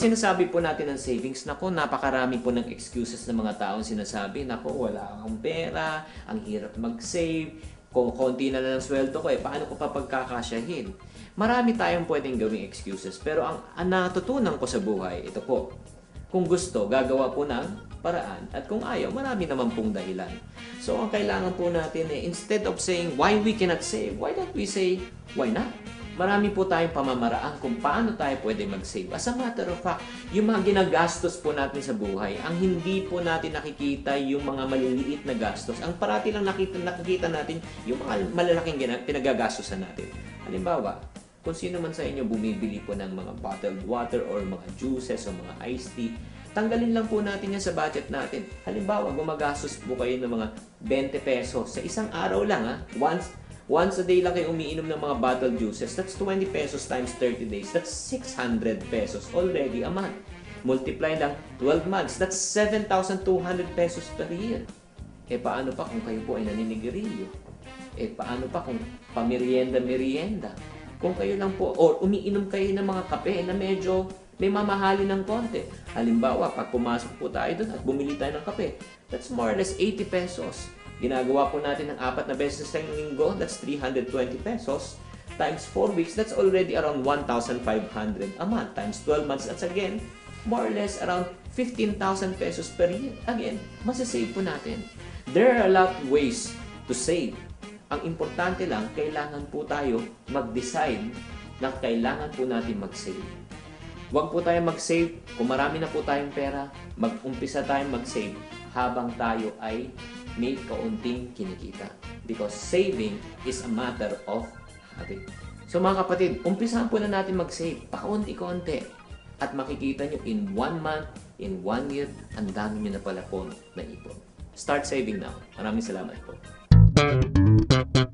Sinasabi po natin ng savings, nako, napakarami po ng excuses ng mga taong sinasabi, nako, wala akong pera, ang hirap mag-save, kung konti na lang ang sweldo ko, eh, paano ko pa pagkakasyahin? Marami tayong pwedeng gawing excuses, pero ang, ang natutunan ko sa buhay, ito po, kung gusto, gagawa po ng paraan. At kung ayaw, marami naman pong dahilan. So, ang kailangan po natin eh, instead of saying why we cannot save, why don't we say why not? Marami po tayong pamamaraan kung paano tayo pwede mag-save. As a matter of fact, yung mga ginagastos po natin sa buhay, ang hindi po natin nakikita yung mga maliliit na gastos. Ang parati lang nakita, nakikita natin yung mga malalaking pinagagastosan natin. Halimbawa, kung sino man sa inyo bumibili po ng mga bottled water or mga juices o mga iced tea, tanggalin lang po natin yan sa budget natin. Halimbawa, gumagastos po kayo ng mga 20 pesos sa isang araw lang ha. Once once a day lang kayo umiinom ng mga bottled juices, that's 20 pesos times 30 days. That's 600 pesos already a month. Multiply lang 12 months, that's 7,200 pesos per year. Eh paano pa kung kayo po ay naninigarilyo? Eh paano pa kung pamerienda-merienda? Kung kayo lang po, or umiinom kayo ng mga kape na medyo may mamahalin ng konti. Halimbawa, pag pumasok po tayo doon at bumili tayo ng kape, that's more or less 80 pesos. Ginagawa po natin ng apat na beses sa linggo, that's 320 pesos. Times 4 weeks, that's already around 1,500 a month. Times 12 months, that's again, more or less around 15,000 pesos per year. Again, masasave po natin. There are a lot of ways to save. Ang importante lang, kailangan po tayo mag-decide na kailangan po natin mag-save. Huwag po tayo mag-save kung marami na po tayong pera, mag-umpisa tayong mag-save habang tayo ay may kaunting kinikita. Because saving is a matter of habit. So mga kapatid, umpisahan po na natin mag-save, pakunti-konti. At makikita nyo in one month, in one year, ang dami nyo na pala po na ipon. Start saving now. Maraming salamat po. Música